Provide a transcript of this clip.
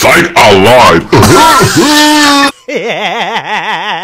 Sight alive!